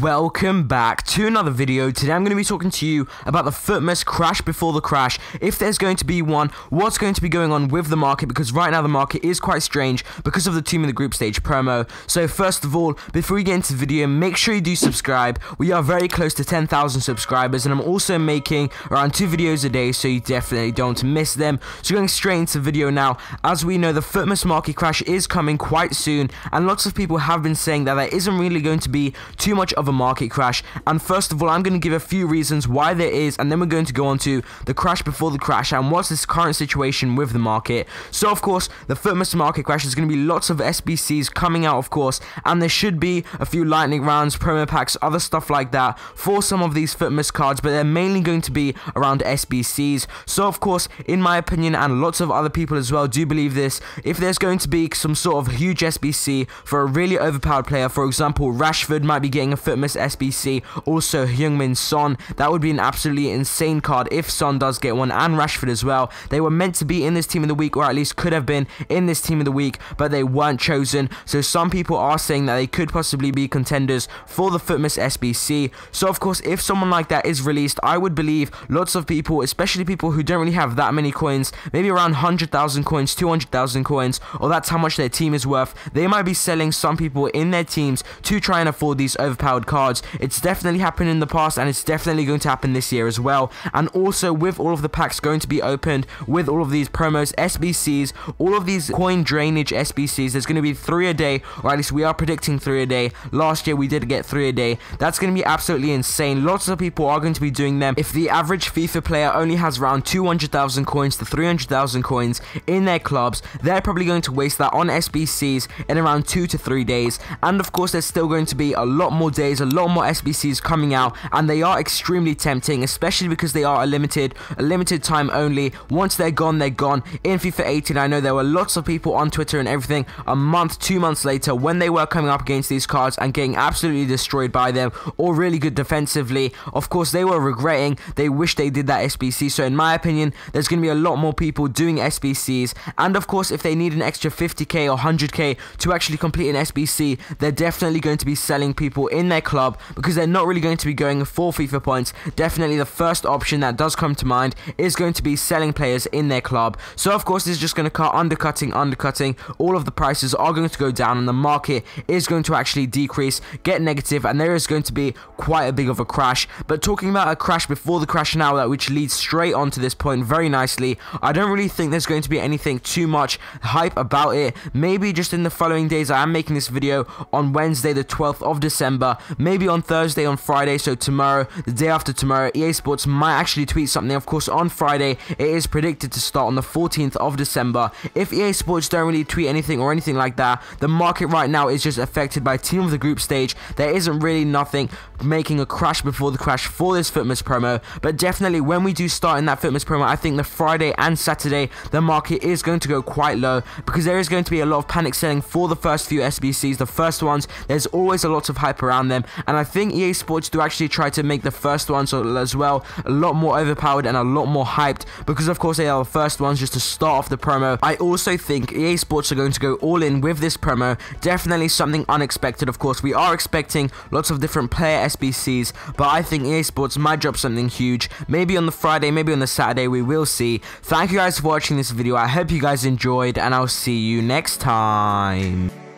Welcome back to another video. Today I'm going to be talking to you about the FUTMAS crash before the crash. If there's going to be one, what's going to be going on with the market because right now the market is quite strange because of the team in the group stage promo. So first of all, before we get into the video, make sure you do subscribe. We are very close to 10,000 subscribers and I'm also making around two videos a day so you definitely don't miss them. So going straight into the video now. As we know, the FUTMAS market crash is coming quite soon and lots of people have been saying that there isn't really going to be too much of market crash. And first of all, I'm going to give a few reasons why there is, and then we're going to go on to the crash before the crash and what's this current situation with the market. So, of course, the FUTMAS market crash is going to be lots of SBCs coming out, of course, and there should be a few lightning rounds, promo packs, other stuff like that for some of these FUTMAS cards, but they're mainly going to be around SBCs. So, of course, in my opinion, and lots of other people as well do believe this, if there's going to be some sort of huge SBC for a really overpowered player, for example, Rashford might be getting a FUTMAS SBC. Also, Heung-Min Son. That would be an absolutely insane card if Son does get one, and Rashford as well. They were meant to be in this team of the week, or at least could have been in this team of the week, but they weren't chosen. So some people are saying that they could possibly be contenders for the FUTMAS SBC. So of course, if someone like that is released, I would believe lots of people, especially people who don't really have that many coins, maybe around 100,000 coins, 200,000 coins, or that's how much their team is worth, they might be selling some people in their teams to try and afford these overpowered cards. It's definitely happened in the past and it's definitely going to happen this year as well. And also with all of the packs going to be opened with all of these promos, SBCs, all of these coin drainage SBCs, there's going to be three a day, or at least we are predicting three a day. Last year we did get three a day. That's going to be absolutely insane. Lots of people are going to be doing them. If the average FIFA player only has around 200,000 coins to 300,000 coins in their clubs, they're probably going to waste that on SBCs in around two to three days. And of course, there's still going to be a lot more days, a lot more SBCs coming out, and they are extremely tempting, especially because they are a limited, a limited time only. Once they're gone, they're gone. In FIFA 18, I know there were lots of people on Twitter and everything a month, two months later, when they were coming up against these cards and getting absolutely destroyed by them, or really good defensively. Of course, they were regretting. They wish they did that SBC. So in my opinion, there's going to be a lot more people doing SBCs, and of course, if they need an extra 50k or 100k to actually complete an SBC, they're definitely going to be selling people in their club because they're not really going to be going for FIFA points. Definitely the first option that does come to mind is going to be selling players in their club. So of course this is just going to cut undercutting, undercutting. All of the prices are going to go down and the market is going to actually decrease, get negative, and there is going to be quite a big of a crash. But talking about a crash before the crash now, that which leads straight on to this point very nicely, I don't really think there's going to be anything too much hype about it. Maybe just in the following days, I am making this video on Wednesday the 12th of December, maybe on Thursday, on Friday, so tomorrow, the day after tomorrow, EA Sports might actually tweet something. Of course, on Friday, it is predicted to start on the 14th of December. If EA Sports don't really tweet anything or anything like that, the market right now is just affected by team of the group stage. There isn't really nothing making a crash before the crash for this FUTMAS promo, but definitely when we do start in that FUTMAS promo, I think the Friday and Saturday, the market is going to go quite low because there is going to be a lot of panic selling for the first few SBCs, the first ones. There's always a lot of hype around them, and I think EA Sports do actually try to make the first ones as well a lot more overpowered and a lot more hyped because of course they are the first ones just to start off the promo. I also think EA Sports are going to go all in with this promo. Definitely something unexpected. Of course, we are expecting lots of different player SBCs, but I think EA Sports might drop something huge. Maybe on the Friday, maybe on the Saturday, we will see. Thank you guys for watching this video. I hope you guys enjoyed, and I'll see you next time.